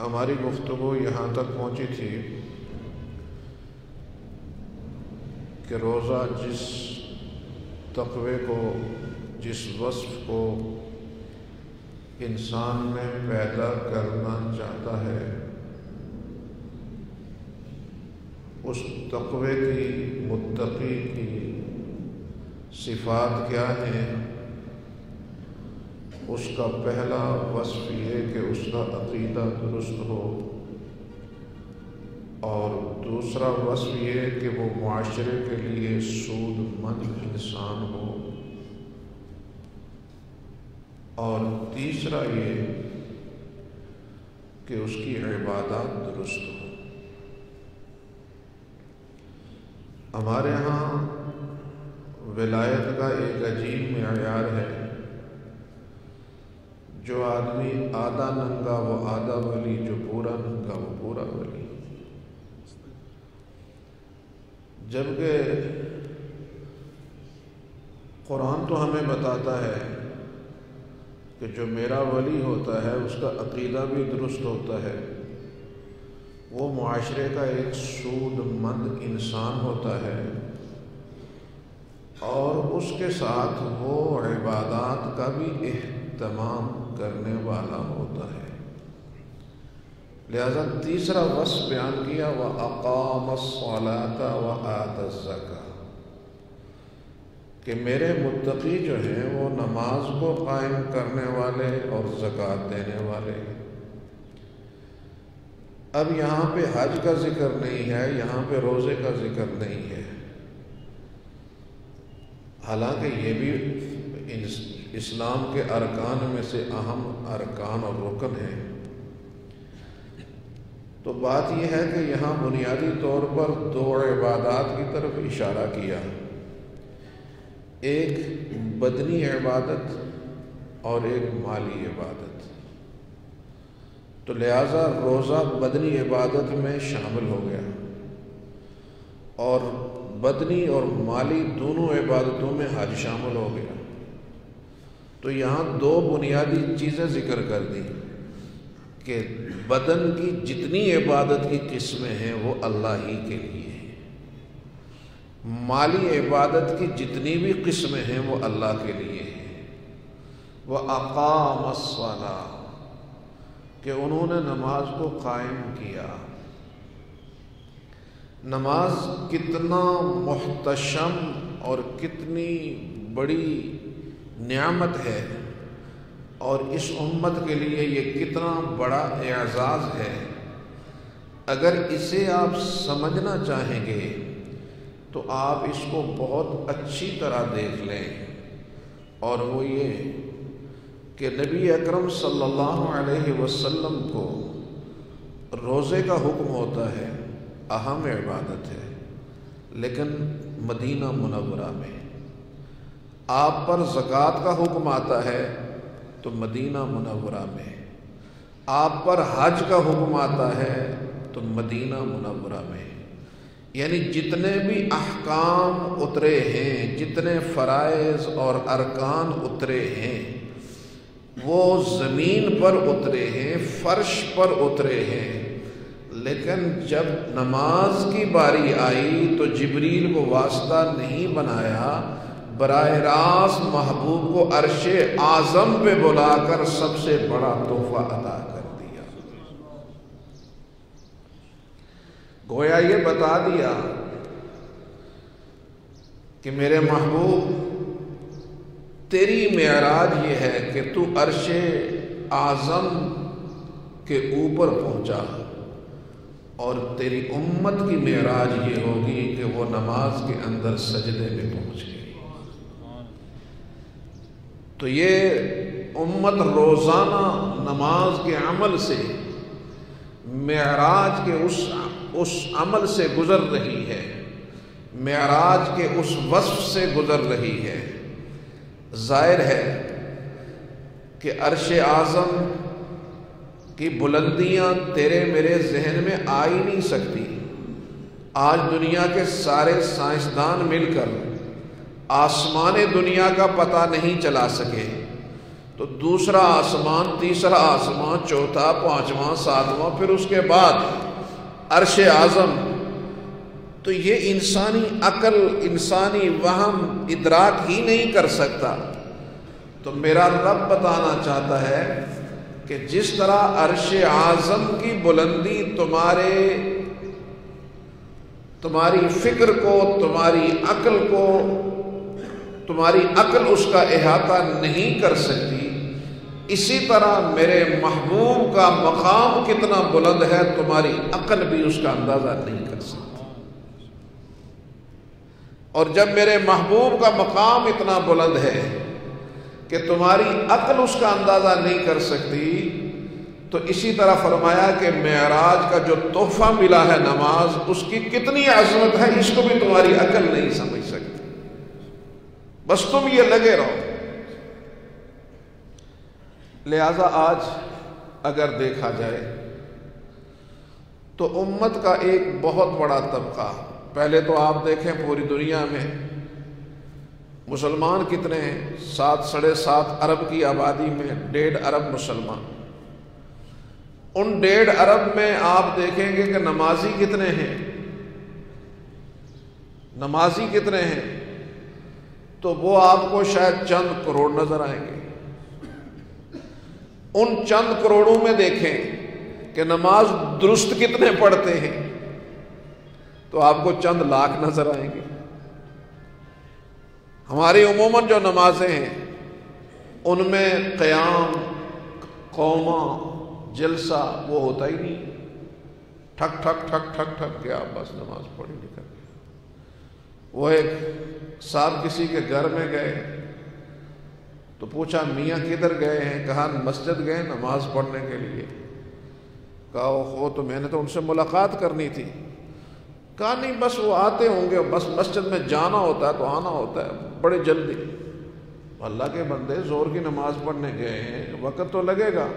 हमारी गुफ्तगु यहाँ तक पहुँची थी कि रोज़ा जिस तकवे को जिस वस्फ को इंसान में पैदा करना चाहता है उस तकवे की मुत्तकी की सिफात क्या हैं उसका पहला वस्फ ये कि उसका अकीदा दुरुस्त हो। और दूसरा वस्फ ये कि वो माशरे के लिए सूदमंद इंसान हो। और तीसरा ये कि उसकी इबादत दुरुस्त हो। हमारे यहाँ विलायत का एक अजीब मैार है। जो आदमी आधा नंगा, वो आधा वली जो पूरा नंगा, वो पूरा वली जबकि कुरान तो हमें बताता है कि जो मेरा वली होता है, उसका अकीदा भी दुरुस्त होता है। वो माशरे का एक सूदमंद इंसान होता है और उसके साथ वो इबादत का भी एहतमाम करने वाला होता है। लिहाजा तीसरा वस बयान किया, वह अकाम सलाता व आतज़का कि मेरे मुत्तकी जो हैं, वो नमाज़ को कायम करने वाले और ज़क़़त देने वाले। अब यहाँ पे हज का ज़िक्र नहीं है, यहाँ पे रोज़े का ज़िक्र नहीं है। हालाँकि ये भी इस्लाम के अरकान में से अहम अरकान और रुकन है। तो बात यह है कि यहाँ बुनियादी तौर पर दो इबादत की तरफ़ इशारा किया। एक बदनी इबादत और एक माली इबादत। तो लिहाजा रोज़ा बदनी इबादत में शामिल हो गया। और बदनी और माली दोनों इबादतों में हज शामिल हो गया। तो यहाँ दो बुनियादी चीज़ें ज़िक्र कर दी कि बदन की जितनी इबादत की किस्में हैं, वो अल्लाह ही के लिए हैं। माली इबादत की जितनी भी किस्में हैं, वो अल्लाह के लिए हैं। वह अकाम कि उन्होंने नमाज़ को कायम किया। नमाज़ कितना मुहतशम और कितनी बड़ी नियामत है और इस उम्मत के लिए ये कितना बड़ा एजाज़ है। अगर इसे आप समझना चाहेंगे तो आप इसको बहुत अच्छी तरह देख लें। और वो ये कि नबी अकरम सल्लल्लाहु अलैहि वसल्लम को रोज़े का हुक्म होता है, अहम इबादत है, लेकिन मदीना मुनवरा में। आप पर ज़क़़त का हुक्म आता है तो मदीना मुनवरा में। आप पर हज का हुक्म आता है तो मदीना मुनवरा में। यानी जितने भी अहकाम उतरे हैं, जितने फ़राइज़ और अरकान उतरे हैं, वो ज़मीन पर उतरे हैं, फर्श पर उतरे हैं। लेकिन जब नमाज़ की बारी आई तो जबरील को वास्ता नहीं बनाया बरह रास्त महबूब को अरश आज़म पे बुलाकर सबसे बड़ा तोहफा अदा कर दिया। गोया ये बता दिया कि मेरे महबूब, तेरी मेराज ये है कि तू अरश आज़म के ऊपर पहुँचा और तेरी उम्मत की मेराज ये होगी कि वो नमाज़ के अंदर सजदे में पहुँच गई तो ये उम्मत रोज़ाना नमाज़ के अमल से, मेराज के उस उस अमल से गुज़र रही है, मेराज के उस वस्फ से गुज़र रही है। ज़ाहिर है कि अरश आज़म की बुलंदियाँ तेरे मेरे जहन में आ ही नहीं सकती। आज दुनिया के सारे साइंसदान मिलकर आसमान दुनिया का पता नहीं चला सके। तो दूसरा आसमान, तीसरा आसमान, चौथा, पांचवा, सातवां, फिर उसके बाद अरश आज़म। तो ये इंसानी अकल, इंसानी वहम, इदराक ही नहीं कर सकता। तो मेरा रब बताना चाहता है कि जिस तरह अरश आज़म की बुलंदी तुम्हारे, तुम्हारी फ़िक्र को, तुम्हारी अकल को तुम्हारी अकल उसका अहाता नहीं कर सकती। इसी तरह मेरे महबूब का मकाम कितना बुलंद है, तुम्हारी अकल भी उसका अंदाज़ा नहीं कर सकती। और जब मेरे महबूब का मकाम इतना बुलंद है कि तुम्हारी अकल उसका अंदाज़ा नहीं कर सकती तो इसी तरह फरमाया कि महराज का जो तोहफा मिला है नमाज़, उसकी कितनी अजमत है, इसको भी तुम्हारी अकल नहीं समझ सकती। बस तुम ये लगे रहो। लिहाजा आज अगर देखा जाए तो उम्मत का एक बहुत बड़ा तबका। पहले तो आप देखें पूरी दुनिया में, मुसलमान कितने हैं? सात, साढ़े सात अरब की आबादी में डेढ़ अरब मुसलमान। उन डेढ़ अरब में आप देखेंगे कि नमाजी कितने हैं? नमाजी कितने हैं? तो वो आपको शायद चंद करोड़ नज़र आएँगे। उन चंद करोड़ों में देखें कि नमाज़ दुरुस्त कितने पढ़ते हैं तो आपको चंद लाख नज़र आएँगे। हमारी उमूमन जो नमाजें हैं, उनमें क़याम, कौमा, जलसा, वो होता ही नहीं। ठक ठक ठक ठक ठक क्या बस नमाज़ पढ़ी वो एक साहब किसी के घर में गए तो पूछा, मियाँ किधर गए हैं? कहा, मस्जिद गए नमाज़ पढ़ने के लिए. कहा हो तो मैंने तो उनसे मुलाकात करनी थी। कहा, नहीं, बस वो आते होंगे, बस मस्जिद में जाना होता है तो आना होता है, बड़े जल्दी। अल्लाह के बंदे ज़ोर की नमाज़ पढ़ने गए हैं, वक़्त तो लगेगा।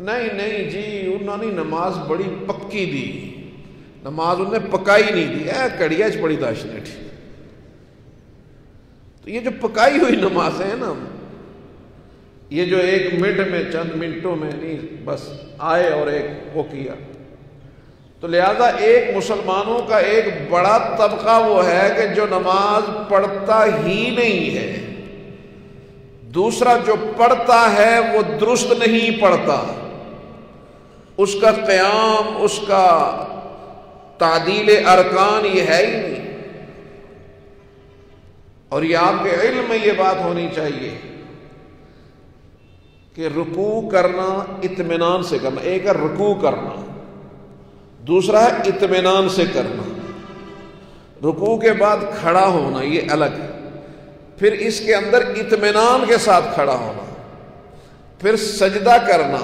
नहीं नहीं जी, उन्होंने नमाज़ बड़ी पक्की दी, नमाज़ उन्हें पकाई नहीं दी। ऐ, कड़िया च बड़ी दाश ने तो ये जो पकाई हुई नमाज़ है ना, ये जो एक मिनट में, चंद मिनटों में नहीं, बस आए और एक वो किया। तो लिहाजा एक मुसलमानों का एक बड़ा तबका वो है कि जो नमाज़ पढ़ता ही नहीं है। दूसरा जो पढ़ता है, वो दुरुस्त नहीं पढ़ता। उसका क्याम, उसका तादील अरकान ये है ही नहीं। और ये आपके इल्म में ये बात होनी चाहिए कि रुकू करना इतमान से करना। एक है रुकू करना, दूसरा है इतमान से करना। रुकू के बाद खड़ा होना, ये अलग है। फिर इसके अंदर इतमान के साथ खड़ा होना, फिर सजदा करना,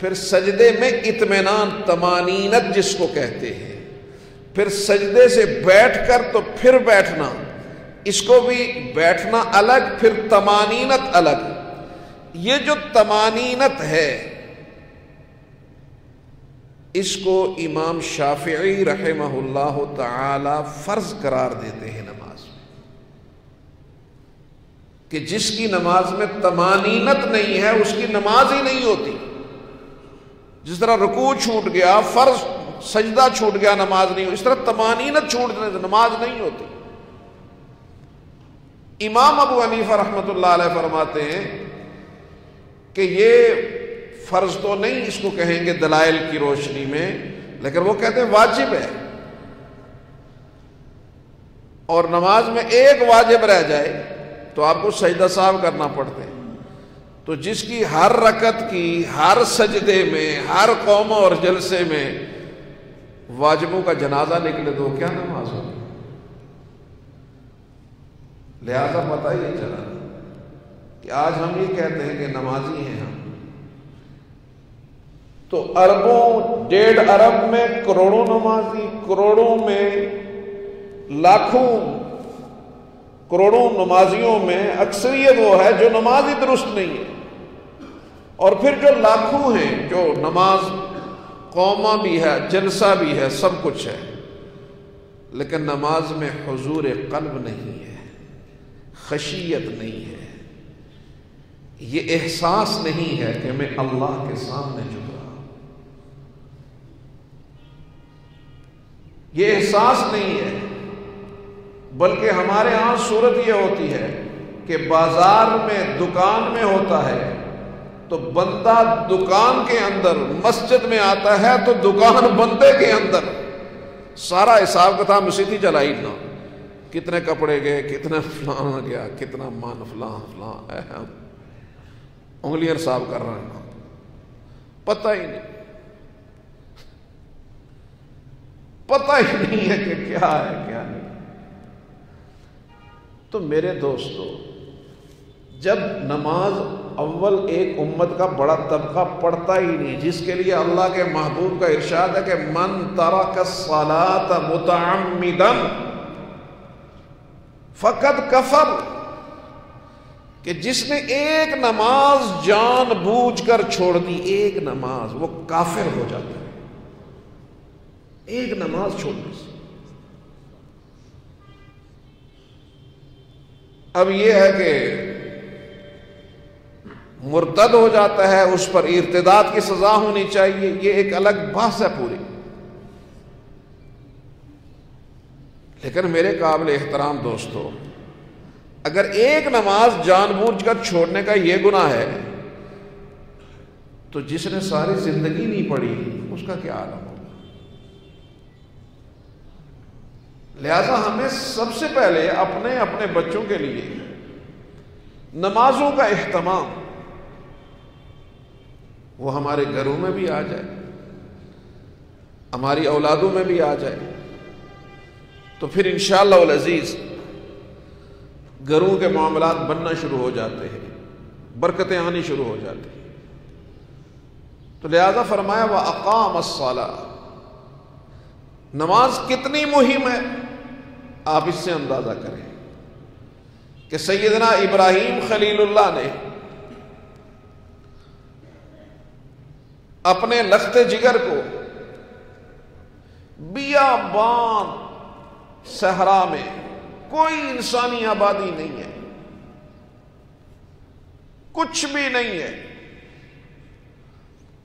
फिर सजदे में इत्मीनान, तमानीनत जिसको कहते हैं। फिर सजदे से बैठकर तो फिर बैठना। इसको भी बैठना अलग, फिर तमानीनत अलग। ये जो तमानीनत है, इसको इमाम शाफी रहमल्ला ताला फ़र्ज़ करार देते हैं नमाज़ में। कि जिसकी नमाज़ में तमानीनत नहीं है, उसकी नमाज़ ही नहीं होती। जिस तरह रुकू छूट गया, फ़र्ज़, सजदा छूट गया, नमाज़ नहीं हो, इस तरह तमानीनत छूटने से नमाज़ नहीं होती। इमाम अबू हनीफा रहमत फरमाते हैं कि ये फ़र्ज़ तो नहीं इसको कहेंगे दलाइल की रोशनी में, लेकिन वो कहते हैं वाजिब है। और नमाज़ में एक वाजिब रह जाए तो आपको सजदा साहब करना पड़ते हैं। तो जिसकी हर रकत की, हर सजदे में, हर कौम और जलसे में वाजिबों का जनाजा निकले तो क्या नमाज़ होगी लिहाजा पता ही चला। कि आज हम ये कहते हैं कि नमाजी हैं हम। तो अरबों, डेढ़ अरब में करोड़ों नमाजी, करोड़ों में, लाखों, करोड़ों नमाजियों में अक्सरियत वो है जो नमाज़ ही दुरुस्त नहीं है। और फिर जो लाखों हैं, जो नमाज़, कौमा भी है, जलसा भी है, सब कुछ है। लेकिन नमाज़ में हजूर कल्ब नहीं है। खशियत नहीं है। ये एहसास नहीं है कि मैं अल्लाह के सामने झुक। रहा हूँ ये एहसास नहीं है, बल्कि हमारे यहाँ सूरत यह होती है कि बाज़ार में, दुकान में होता है तो बंदा दुकान के अंदर, मस्जिद में आता है तो दुकान बंदे के अंदर। सारा हिसाब किताब मसीदी चलाई ना कितने कपड़े गए, कितना फलां गया, कितना मान फलां फलां उंगलियाँ साफ़ कर रहा है पता ही नहीं। पता ही नहीं है कि क्या है, क्या नहीं। तो मेरे दोस्तों, जब नमाज़ अव्वल एक उम्मत का बड़ा तबका पड़ता ही नहीं, जिसके लिए अल्लाह के महबूब का इरशाद है कि मन तरक सलात मुतमिदन फकत कफर, कि जिसने एक नमाज़ जान बूझ कर छोड़ दी, एक नमाज़, वो काफिर हो जाता है। एक नमाज़ छोड़ने से। अब यह है कि मुर्तद हो जाता है, उस पर इर्तदाद की सजा होनी चाहिए, ये एक अलग बहस है पूरी। लेकिन मेरे काबिल एहतराम दोस्तों, अगर एक नमाज़ जानबूझकर छोड़ने का यह गुना है तो जिसने सारी ज़िंदगी नहीं पढ़ी, उसका क्या आलम होगा? लिहाजा हमें सबसे पहले अपने अपने बच्चों के लिए नमाजों का अहतमाम वो हमारे घरों में भी आ जाए, हमारी औलादों में भी आ जाए तो फिर इन अज़ीज़, घरों के मामला बनना शुरू हो जाते हैं, बरकतें आनी शुरू हो जाती हैं। तो लिहाजा फरमाया वह अकाम असला नमाज़ कितनी मुहिम है, आप इससे अंदाज़ा करें कि सैदना इब्राहिम खलीलुल्लाह ने अपने लखते जिगर को बियाबान सहरा में कोई इंसानी आबादी नहीं है। कुछ भी नहीं है।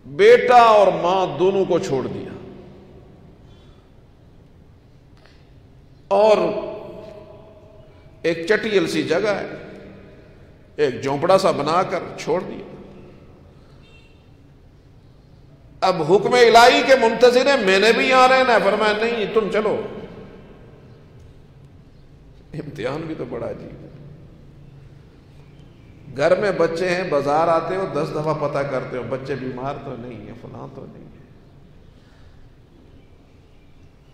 बेटा और माँ दोनों को छोड़ दिया। और एक चटियल सी जगह है, एक झोंपड़ा सा बनाकर छोड़ दिया। अब हुक्म इलाई के मुंतजिर है, मैंने भी यहाँ रहना है, फरमाया, नहीं, तुम चलो। इम्तिहान भी तो बड़ा अजीब है। घर में बच्चे हैं, बाज़ार आते हो, दस दफ़ा पता करते हो, बच्चे बीमार तो नहीं है, फला तो नहीं है।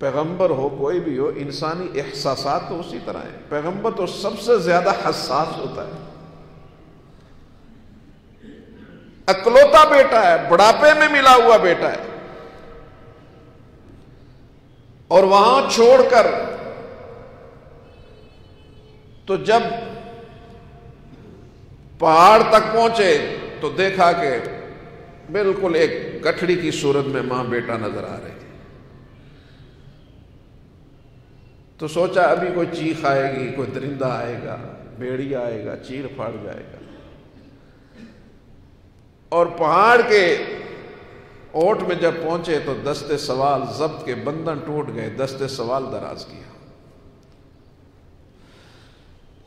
पैगंबर हो, कोई भी हो, इंसानी एहसास तो उसी तरह है। पैगंबर तो सबसे ज़्यादा हसास होता है। अकलौता बेटा है, बुढ़ापे में मिला हुआ बेटा है। और वहाँ छोड़कर तो जब पहाड़ तक पहुँचे तो देखा कि बिल्कुल एक गठड़ी की सूरत में माँ बेटा नज़र आ रहे तो सोचा, अभी कोई चीख आएगी, कोई दरिंदा आएगा भेड़िया आएगा, चीर फाड़ जाएगा। और पहाड़ के ओट में जब पहुँचे तो दस्ते सवाल, जब्त के बंधन टूट गए, दस्ते सवाल दराज किया।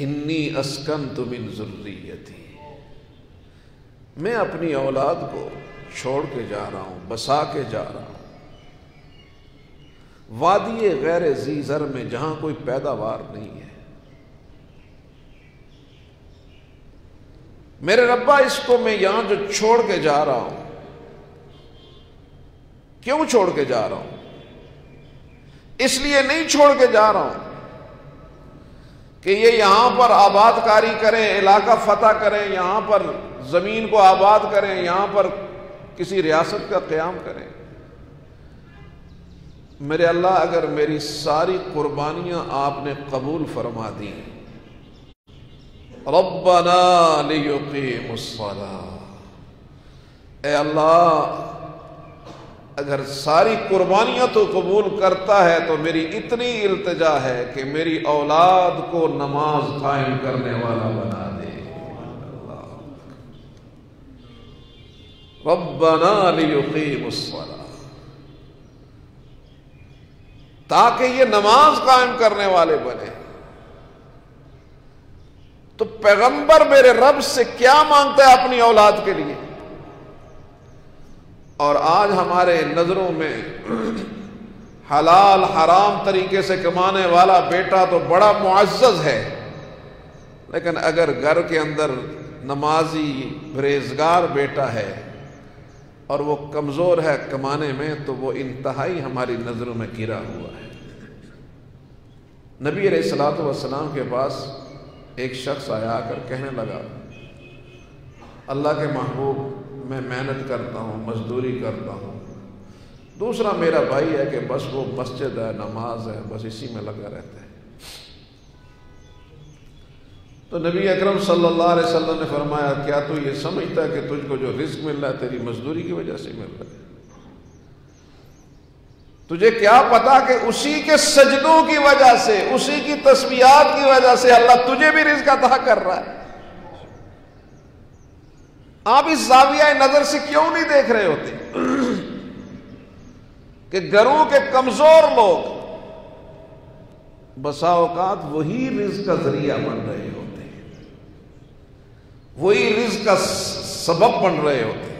इन्नी अस्कन तुमिन जुर्रियती। मैं अपनी औलाद को छोड़ के जा रहा हूँ, बसा के जा रहा हूँ। वादी गैर जीजर में जहाँ कोई पैदावार नहीं है। मेरे रब्बा, इसको मैं यहाँ जो छोड़ के जा रहा हूँ, क्यों छोड़ के जा रहा हूँ? इसलिए नहीं छोड़ के जा रहा हूँ। कि ये यहाँ पर आबादकारी करें, इलाका फतह करें, यहाँ पर ज़मीन को आबाद करें, यहाँ पर किसी रियासत का क्याम करें। मेरे अल्लाह, अगर मेरी सारी कुर्बानियाँ आपने कबूल फरमा दी। रब्बना लियुकीमुस्सला ए अल्लाह अगर सारी कुर्बानियाँ तो कबूल करता है तो मेरी इतनी इल्तजा है कि मेरी औलाद को नमाज़ कायम करने वाला बना दे। लियुकीमुस्सला ताकि ये नमाज़ कायम करने वाले बने। तो पैगंबर मेरे रब से क्या माँगता है अपनी औलाद के लिए? और आज हमारे नज़रों में हलाल हराम तरीके से कमाने वाला बेटा तो बड़ा मुआज़ है। लेकिन अगर घर के अंदर नमाजी बरेजगार बेटा है और वो कमज़ोर है कमाने में तो वो इंतहाई हमारी नज़रों में गिरा हुआ है। नबी सलाम के पास एक शख्स आया आकर कहने लगा, अल्लाह के महबूब मैं मेहनत करता हूँ, मजदूरी करता हूँ। दूसरा मेरा भाई है कि बस वो मस्जिद है, नमाज़ है, बस इसी में लगा रहता है। तो नबी अकरम सल्लल्लाहु अलैहि वसल्लम ने फरमाया, क्या तू ये समझता है कि तुझको जो रिस्क मिल रहा है, तेरी मजदूरी की वजह से मिल रहा है? तुझे क्या पता कि उसी के सजदों की वजह से, उसी की तस्वीर की वजह से अल्लाह तुझे भी रिस्क अता कर रहा है? आप इस जाविया नज़र से क्यों नहीं देख रहे होते? कि घरों के कमज़ोर लोग बसाओकात वही रिज का ज़रिया बन रहे होते वही रिज का सबब बन रहे होते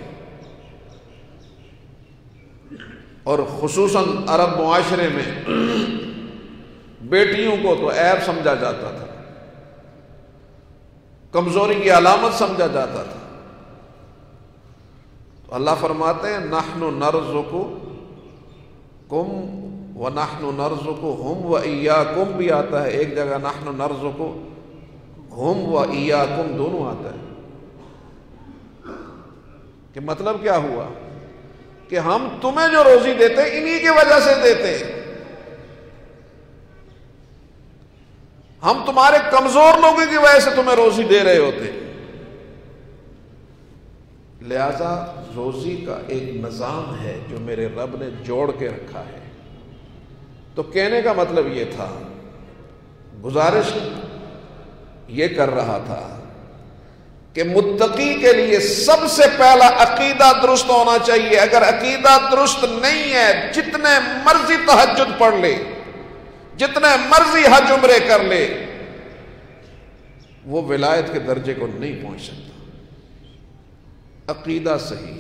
और खसूस अरब मुआशरे में बेटियों को तो ऐब समझा जाता था। कमज़ोरी की अलामत समझा जाता था। अल्लाह फरमाते हैं, नाहनु को कुम व नाहनु को हम व ईया कुम भी आता है, एक जगह नाहनु नर्ज को हम व ईया कुम दोनों आता है। कि मतलब क्या हुआ? कि हम तुम्हें जो रोजी देते इन्हीं की वजह से देते हम तुम्हारे कमज़ोर लोगों की वजह से तुम्हें रोजी दे रहे होते लिहाजा रोज़ी का एक निज़ाम है जो मेरे रब ने जोड़ के रखा है। तो कहने का मतलब ये था, गुजारिश ये कर रहा था कि मुत्तकी के लिए सबसे पहला अकीदा दुरुस्त होना चाहिए। अगर अकीदा दुरुस्त नहीं है, जितने मर्ज़ी तहजद पढ़ ले, जितने मर्ज़ी हज उम्रे कर ले, वो विलायत के दर्जे को नहीं पहुँच सकता अकीदा सही,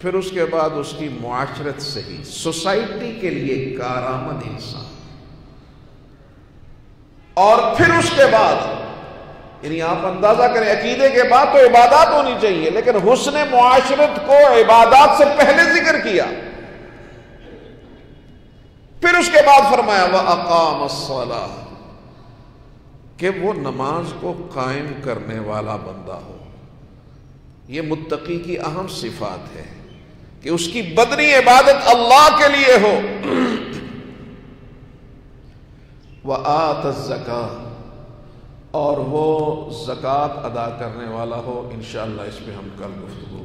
फिर उसके बाद उसकी मुआशरत सही, सोसाइटी के लिए कारामद इंसान। और फिर उसके बाद, यानी आप अंदाज़ा करें, अकीदे के बाद तो इबादत होनी चाहिए, लेकिन हुसन मुआशरत को इबादत से पहले ज़िक्र किया। फिर उसके बाद फरमाया वह अकाम कि वो नमाज़ को कायम करने वाला बंदा हो। यह मुत्तकी की अहम सिफात है कि उसकी बदनी इबादत अल्लाह के लिए हो। वह आत जका और वो जक़ात अदा करने वाला हो इन इस पर हम कल गुफ्तु